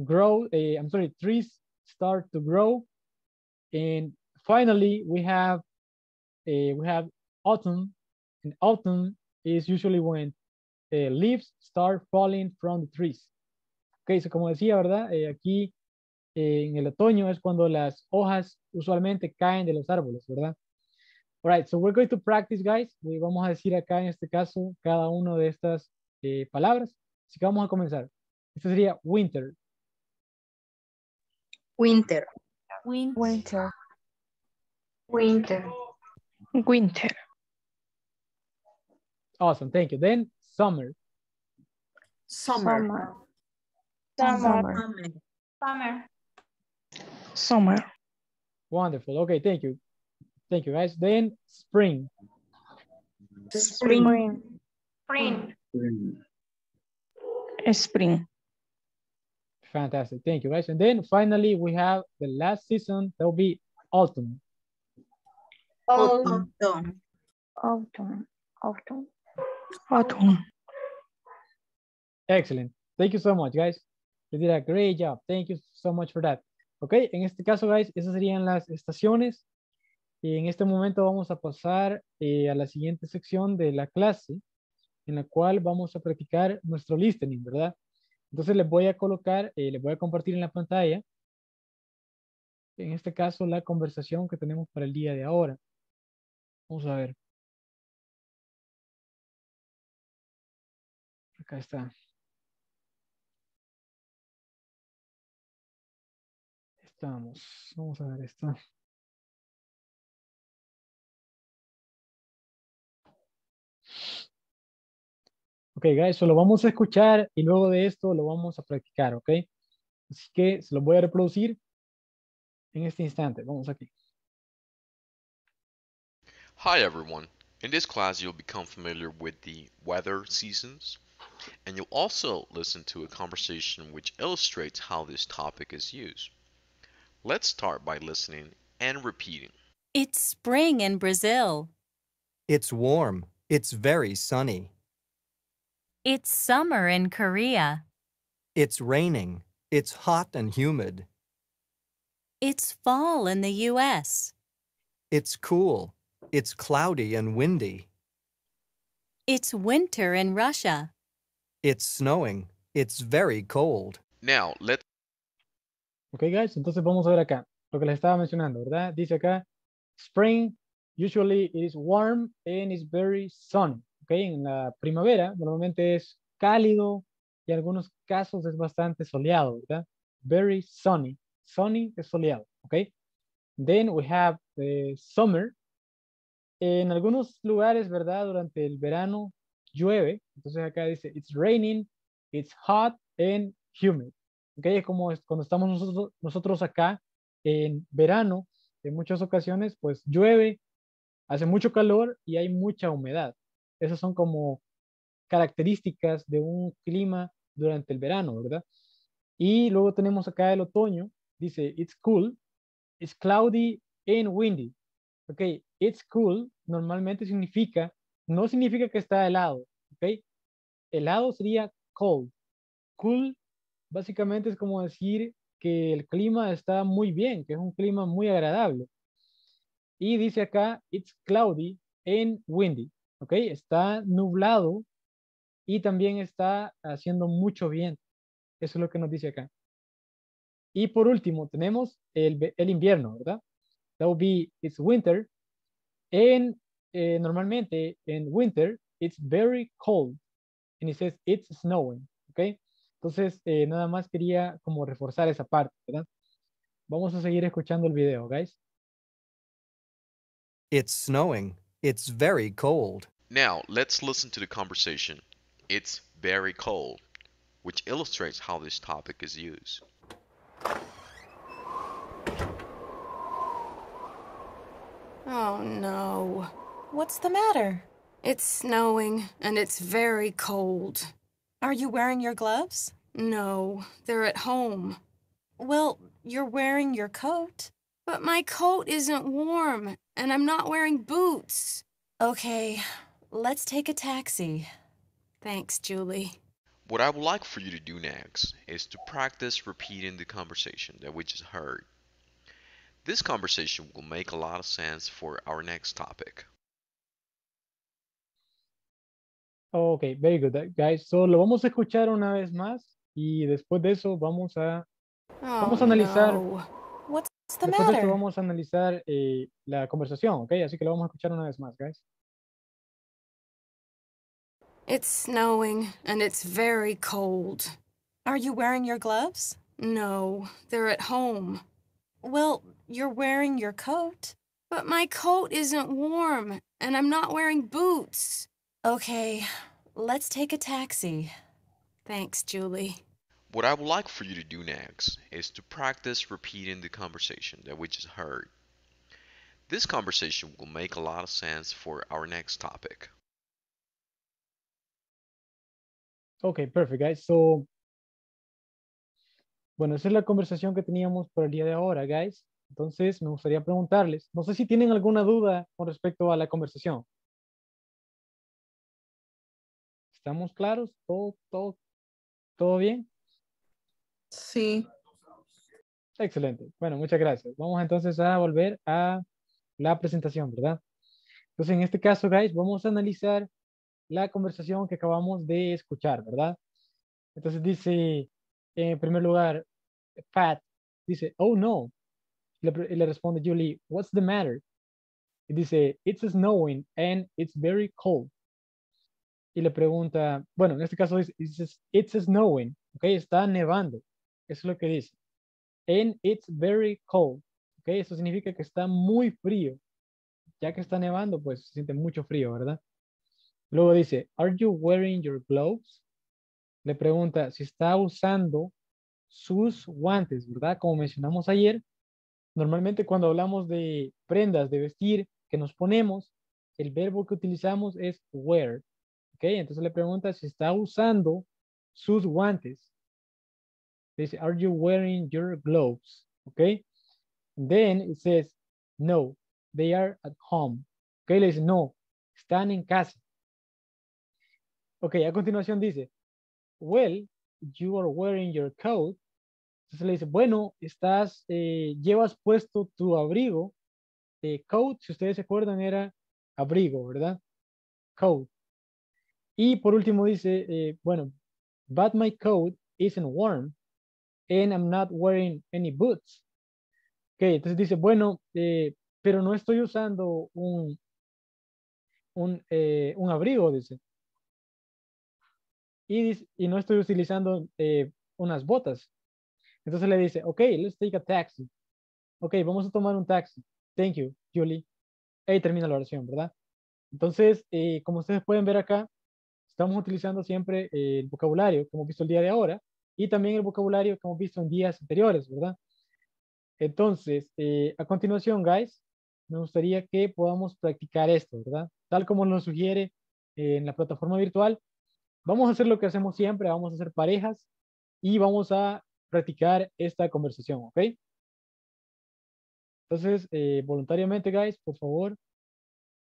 grow, uh, I'm sorry, trees start to grow. And finally, we have uh, we have autumn. And autumn is usually when uh, leaves start falling from the trees. Okay, so como decía, ¿verdad? Eh, aquí en el otoño es cuando las hojas usualmente caen de los árboles, ¿verdad? All right, so we're going to practice, guys. Y vamos a decir acá en este caso cada una de estas eh, palabras. Así que vamos a comenzar. Este sería winter. Winter. Winter. Winter. Winter. Awesome, thank you. Then summer. Summer. Summer. Summer. Summer. Wonderful. Okay, thank you. Thank you, guys. Then spring. Spring. Spring. Spring. Fantastic. Thank you, guys. And then finally, we have the last season. That will be autumn. Autumn. Autumn. Autumn. Autumn. Excellent. Thank you so much, guys. You did a great job. Thank you so much for that. Ok, en este caso, guys, esas serían las estaciones. Y en este momento vamos a pasar eh, a la siguiente sección de la clase, en la cual vamos a practicar nuestro listening, ¿verdad? Entonces les voy a colocar, eh, les voy a compartir en la pantalla, en este caso, la conversación que tenemos para el día de ahora. Vamos a ver. Acá está. Estamos. Vamos a ver esto. Ok, guys, solo vamos a escuchar y luego de esto lo vamos a practicar, ¿ok? Así que se lo voy a reproducir en este instante. Vamos aquí. Hi everyone. In this class you'll become familiar with the weather seasons and you'll also listen to a conversation which illustrates how this topic is used. Let's start by listening and repeating. It's spring in Brazil. It's warm. It's very sunny. It's summer in Korea. It's raining. It's hot and humid. It's fall in the US. It's cool. It's cloudy and windy. It's winter in Russia. It's snowing. It's very cold. Now, let's Ok, guys, entonces vamos a ver acá lo que les estaba mencionando, ¿verdad? Dice acá, spring, usually it is warm and it's very sunny. Ok, en la primavera normalmente es cálido y en algunos casos es bastante soleado, ¿verdad? Very sunny. Sunny es soleado, ok? Then we have the summer. En algunos lugares, ¿verdad? Durante el verano llueve. Entonces acá dice, it's raining, it's hot and humid. ¿ok? Es como cuando estamos nosotros, nosotros acá en verano, en muchas ocasiones, pues llueve, hace mucho calor y hay mucha humedad. Esas son como características de un clima durante el verano, ¿verdad? Y luego tenemos acá el otoño, dice, it's cool, it's cloudy and windy. Ok, it's cool normalmente significa, no significa que está helado, ok? Helado sería cold. Cool básicamente es como decir que el clima está muy bien, que es un clima muy agradable. Y dice acá, it's cloudy and windy. ¿Ok? Está nublado y también está haciendo mucho viento. Eso es lo que nos dice acá. Y por último, tenemos el, el invierno, ¿verdad? That would be, it's winter. And eh, normalmente en winter, it's very cold. And it says, it's snowing. okay? Entonces, eh, nada más quería como reforzar esa parte, ¿verdad? Vamos a seguir escuchando el video, guys. It's snowing. It's very cold. now let's listen to the conversation. It's very cold, which illustrates how this topic is used. Oh no. What's the matter? It's snowing and it's very cold. Are you wearing your gloves? No, they're at home. Well, you're wearing your coat. But my coat isn't warm and I'm not wearing boots. Okay, let's take a taxi. Thanks, Julie. What I would like for you to do next is to practice repeating the conversation that we just heard. This conversation will make a lot of sense for our next topic. Ok, very good, guys. So, lo vamos a escuchar una vez más y después de eso vamos a Vamos a Oh, analizar, no. What's the después de esto vamos a analizar eh, la conversación, ¿ok? Así que lo vamos a escuchar una vez más, guys. It's snowing and it's very cold. Are you wearing your gloves? No, they're at home. Well, you're wearing your coat. But my coat isn't warm and I'm not wearing boots. Okay, let's take a taxi. Thanks, Julie. What I would like for you to do next is to practice repeating the conversation that we just heard. This conversation will make a lot of sense for our next topic. Ok, perfect, guys. So, bueno, esa es la conversación que teníamos por el día de ahora, guys. Entonces, me gustaría preguntarles, no sé si tienen alguna duda con respecto a la conversación. ¿Estamos claros? ¿Todo, todo, todo bien? Sí. Excelente. Bueno, muchas gracias. Vamos entonces a volver a la presentación, ¿verdad? Entonces, en este caso, guys, vamos a analizar la conversación que acabamos de escuchar, ¿verdad? Entonces dice, en primer lugar, Pat dice, oh no. Le, le responde Julie, what's the matter? Y dice, it's snowing and it's very cold. Y le pregunta, bueno, en este caso dice, it's snowing, ok, está nevando. Eso es lo que dice. And it's very cold, ok, eso significa que está muy frío. Ya que está nevando, pues se siente mucho frío, ¿verdad? Luego dice, are you wearing your gloves? Le pregunta si está usando sus guantes, ¿verdad? Como mencionamos ayer, normalmente cuando hablamos de prendas de vestir que nos ponemos, el verbo que utilizamos es wear. ¿Ok? Entonces le pregunta si está usando sus guantes. Dice, are you wearing your gloves? ¿Ok? Then it says, no, they are at home. ¿Ok? Le dice, no, están en casa. Ok, a continuación dice, well, you are wearing your coat. Entonces le dice, bueno, estás, eh, llevas puesto tu abrigo. Eh, coat, si ustedes se acuerdan, era abrigo, ¿verdad? Coat. Y por último dice, eh, bueno, but my coat isn't warm and I'm not wearing any boots. Ok, entonces dice, bueno, pero no estoy usando un, un, un abrigo, dice. Y, no estoy utilizando unas botas. Entonces le dice, ok, let's take a taxi. Ok, vamos a tomar un taxi. Thank you, Julie. Ahí termina la oración, ¿verdad? Entonces, eh, como ustedes pueden ver acá, estamos utilizando siempre eh, el vocabulario que hemos visto el día de ahora y también el vocabulario que hemos visto en días anteriores, ¿verdad? Entonces, eh, a continuación, guys, me gustaría que podamos practicar esto, ¿verdad? Tal como nos sugiere en la plataforma virtual, vamos a hacer lo que hacemos siempre, vamos a hacer parejas y vamos a practicar esta conversación, ¿ok? Entonces, eh, voluntariamente, guys, por favor,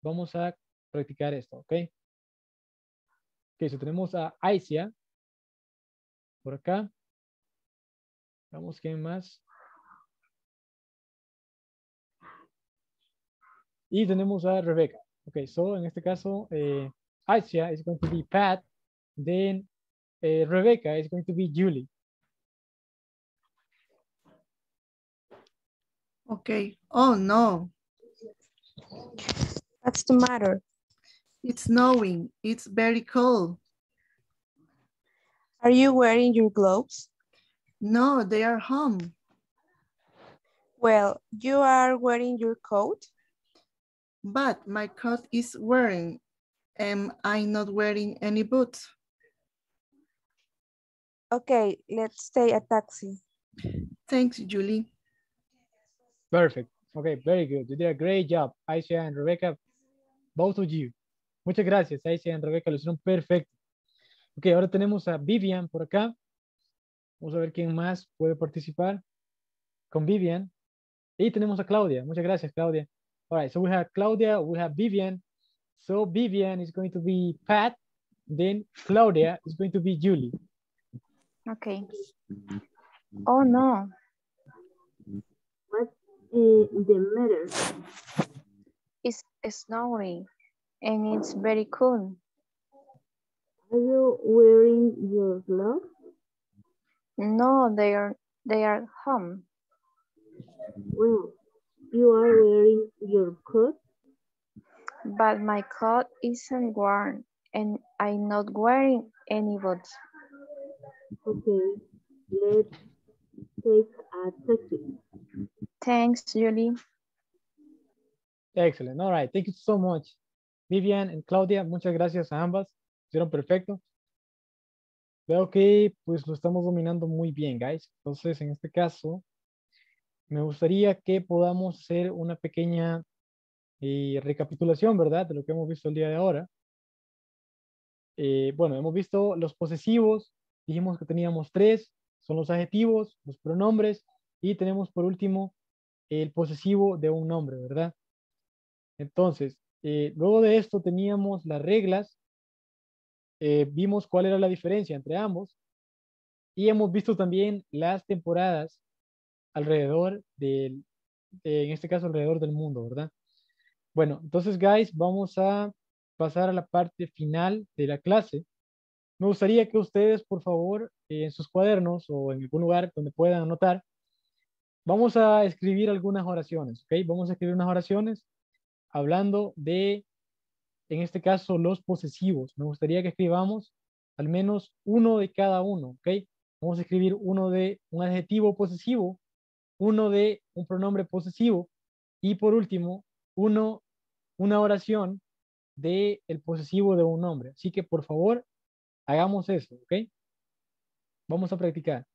vamos a practicar esto, ¿ok? Ok, so tenemos a Aisia por acá. Vamos, ¿quién más? Y tenemos a Rebecca. Ok, so en este caso, eh, Aisia is going to be Pat, then eh, Rebecca is going to be Julie. Okay. Oh no, What's the matter? it's snowing. It's very cold. Are you wearing your gloves? No, they are home. Well, you are wearing your coat. But my coat is wearing. Am I not wearing any boots? Okay, let's take a taxi. Thanks, Julie. Perfect. Okay, very good. You did a great job, Aisha and Rebecca, both of you. Muchas gracias, Aisha and Rebecca, lo hicieron perfecto. Ok, ahora tenemos a Vivian por acá. Vamos a ver quién más puede participar con Vivian. Y tenemos a Claudia. Muchas gracias, Claudia. All right, so we have Claudia, we have Vivian. So Vivian is going to be Pat, then Claudia is going to be Julie. Okay. Oh no. The matter? It's snowing and it's very cool. Are you wearing your gloves? No, they are They are home. Well, you are wearing your coat. But my coat isn't worn and I'm not wearing any boots. Okay, let's take a taxi. Thanks, Julie. Excellent. All right. Thank you so much. Vivian and Claudia, muchas gracias a ambas. Hicieron perfecto. Veo que pues lo estamos dominando muy bien, guys. Entonces, en este caso, me gustaría que podamos hacer una pequeña eh, recapitulación, ¿verdad? De lo que hemos visto el día de ahora. Eh, bueno, hemos visto los posesivos. Dijimos que teníamos tres. Son los adjetivos, los pronombres. Y tenemos por último el posesivo de un nombre, ¿verdad? Entonces, eh, luego de esto teníamos las reglas, eh, vimos cuál era la diferencia entre ambos y hemos visto también las temporadas alrededor del, en este caso alrededor del mundo, ¿verdad? Bueno, entonces, guys, vamos a pasar a la parte final de la clase. Me gustaría que ustedes, por favor, eh, en sus cuadernos o en algún lugar donde puedan anotar, vamos a escribir algunas oraciones, ¿ok? Vamos a escribir unas oraciones hablando de, en este caso, los posesivos. Me gustaría que escribamos al menos uno de cada uno, ¿ok? Vamos a escribir uno de un adjetivo posesivo, uno de un pronombre posesivo y por último, uno, una oración de el posesivo de un nombre. Así que, por favor, hagamos eso, ¿ok? Vamos a practicar.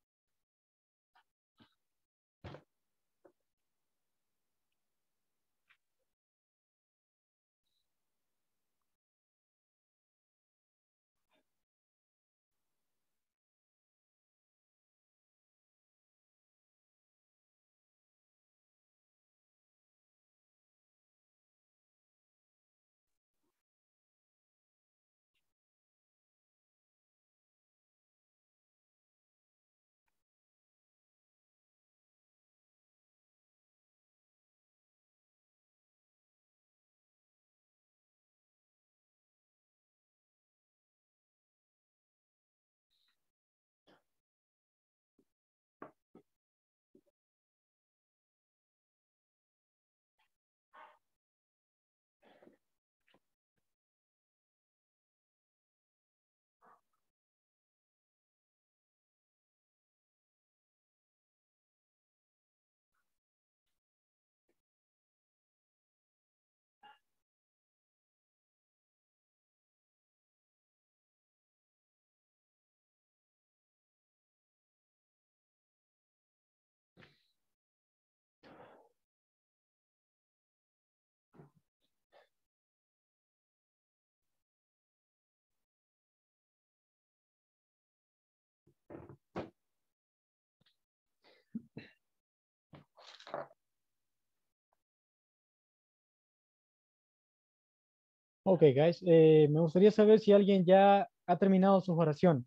Ok, guys. Eh, me gustaría saber si alguien ya ha terminado sus oraciones.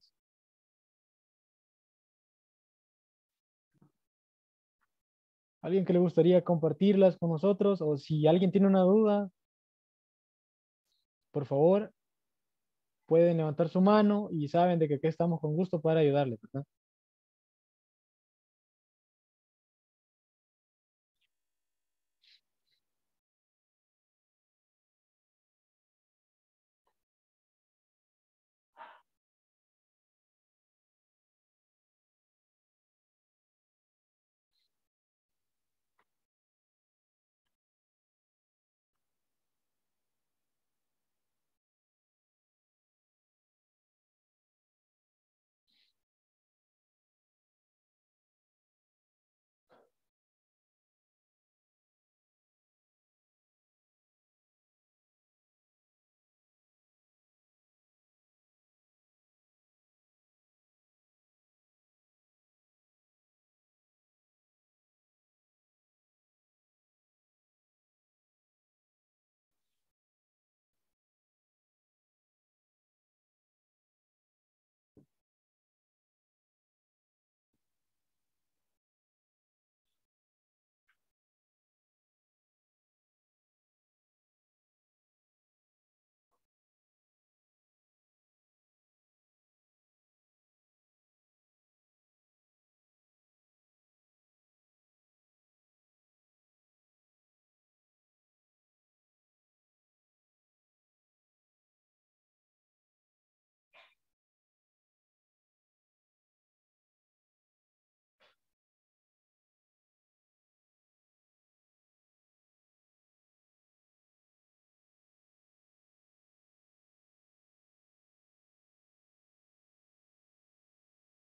¿Alguien que le gustaría compartirlas con nosotros? O si alguien tiene una duda, por favor, pueden levantar su mano y saben de que aquí estamos con gusto para ayudarles. ¿verdad?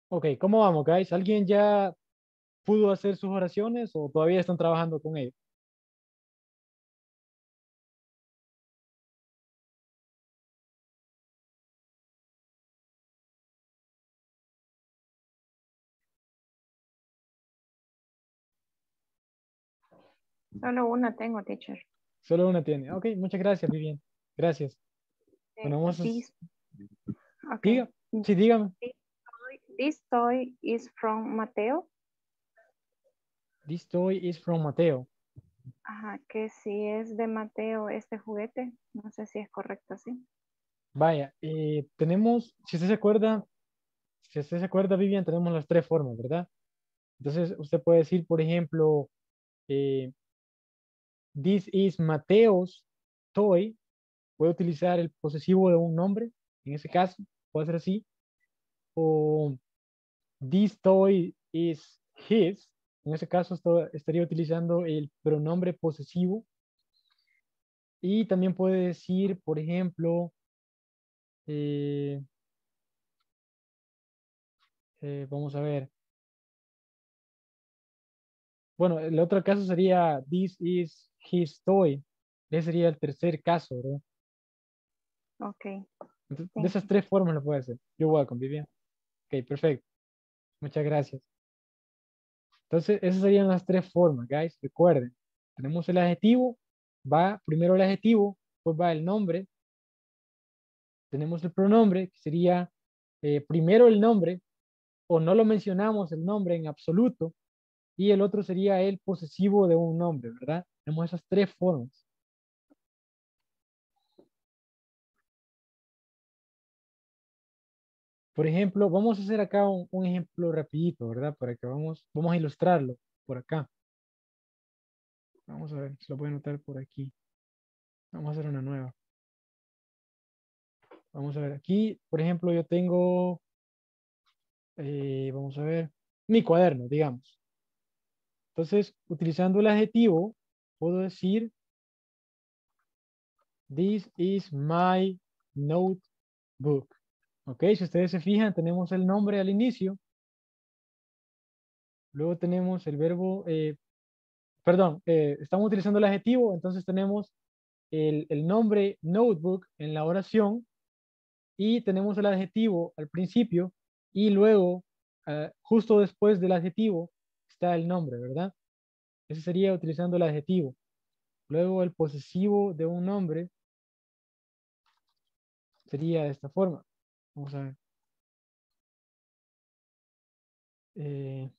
Ok, ¿cómo vamos, guys? ¿Alguien ya pudo hacer sus oraciones o todavía están trabajando con ello? Solo una tengo, teacher. Solo una tiene. Ok, muchas gracias, Vivian. Gracias. Eh, Bueno, vamos a... okay. Diga, sí, dígame. This toy is from Mateo. This toy is from Mateo. Ajá, que si es de Mateo este juguete, no sé si es correcto así. Vaya, eh, tenemos, si usted se acuerda, si usted se acuerda, Vivian, tenemos las tres formas, ¿verdad? Entonces, usted puede decir, por ejemplo, eh, this is Mateo's toy. Puede utilizar el posesivo de un nombre, en ese caso, puede ser así. O this toy is his. En ese caso, esto- estaría utilizando el pronombre posesivo. Y también puede decir, por ejemplo, eh, eh, vamos a ver. Bueno, el otro caso sería this is his toy. Ese sería el tercer caso, ¿verdad? Ok. Entonces, de esas tres formas lo puede hacer. You're welcome, Vivian. Ok, perfecto. Muchas gracias. Entonces, esas serían las tres formas, guys. Recuerden, tenemos el adjetivo, va primero el adjetivo, después va el nombre. Tenemos el pronombre, que sería eh, primero el nombre, o no lo mencionamos el nombre en absoluto, y el otro sería el posesivo de un nombre, ¿verdad? Tenemos esas tres formas. Por ejemplo, vamos a hacer acá un, ejemplo rapidito, ¿verdad? Para que vamos, vamos a ilustrarlo por acá. Vamos a ver, se lo voy a anotar por aquí. Vamos a hacer una nueva. Vamos a ver, aquí, por ejemplo, yo tengo, eh, vamos a ver, mi cuaderno, digamos. Entonces, utilizando el adjetivo, puedo decir, this is my notebook. Ok, si ustedes se fijan, tenemos el nombre al inicio. Luego tenemos el verbo, eh, perdón, eh, estamos utilizando el adjetivo, entonces tenemos el, el nombre notebook en la oración y tenemos el adjetivo al principio y luego, ah, justo después del adjetivo, está el nombre, ¿verdad? Ese sería utilizando el adjetivo. Luego el posesivo de un nombre sería de esta forma. Vamos a ver. Eh,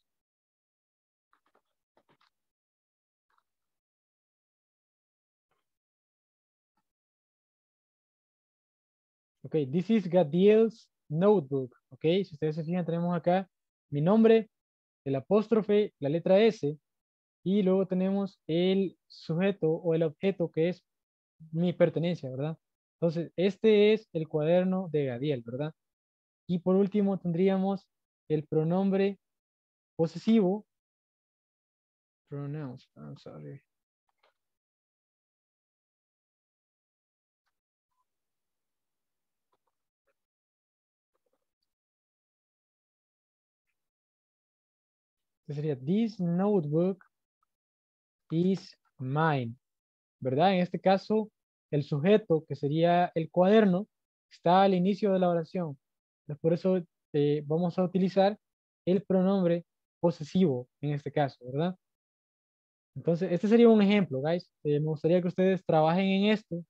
ok, this is Gadiel's notebook. Ok, si ustedes se fijan, tenemos acá mi nombre, el apóstrofe, la letra S, y luego tenemos el sujeto o el objeto que es mi pertenencia, ¿verdad? Entonces, este es el cuaderno de Gadiel, ¿verdad? Y por último tendríamos el pronombre posesivo. Pronouns, I'm sorry. Este sería, this notebook is mine, ¿verdad? En este caso, el sujeto, que sería el cuaderno, está al inicio de la oración. Por eso eh, vamos a utilizar el pronombre posesivo en este caso, ¿verdad? Entonces, este sería un ejemplo, guys. Eh, me gustaría que ustedes trabajen en esto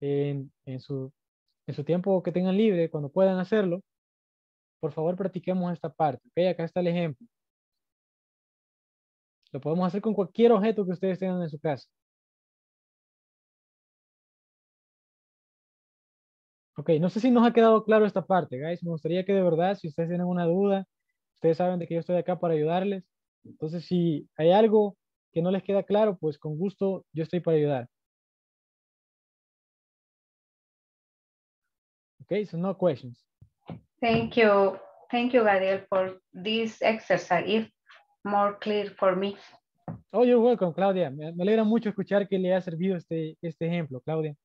en, en, su, en su tiempo que tengan libre, cuando puedan hacerlo. Por favor, practiquemos esta parte, ¿ok? Acá está el ejemplo. Lo podemos hacer con cualquier objeto que ustedes tengan en su casa. Ok, no sé si nos ha quedado claro esta parte, guys. Me gustaría que de verdad, si ustedes tienen una duda, ustedes saben de que yo estoy acá para ayudarles. Entonces, si hay algo que no les queda claro, pues con gusto yo estoy para ayudar. Okay, so no questions. Thank you. Thank you, Gadiel, for this exercise. It's more clear for me. Oh, you're welcome, Claudia. Me alegra mucho escuchar que le ha servido este, este ejemplo, Claudia.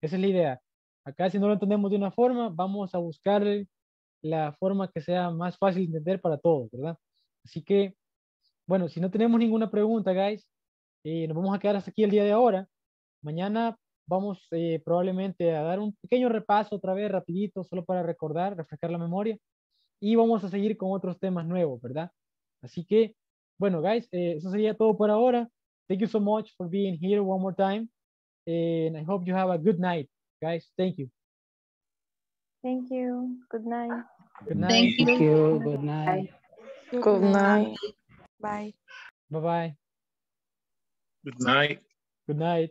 Esa es la idea. Acá si no lo entendemos de una forma, vamos a buscar la forma que sea más fácil de entender para todos, ¿verdad? Así que, bueno, si no tenemos ninguna pregunta, guys, eh, nos vamos a quedar hasta aquí el día de ahora. Mañana vamos eh, probablemente a dar un pequeño repaso otra vez rapidito, solo para recordar, refrescar la memoria. Y vamos a seguir con otros temas nuevos, ¿verdad? Así que, bueno, guys, eh, eso sería todo por ahora. Thank you so much for being here one more time. And I hope you have a good night, guys. Thank you. Thank you. Good night. Good night. Thank you. Good night. Good night. Bye. Bye-bye. Good night. Good night.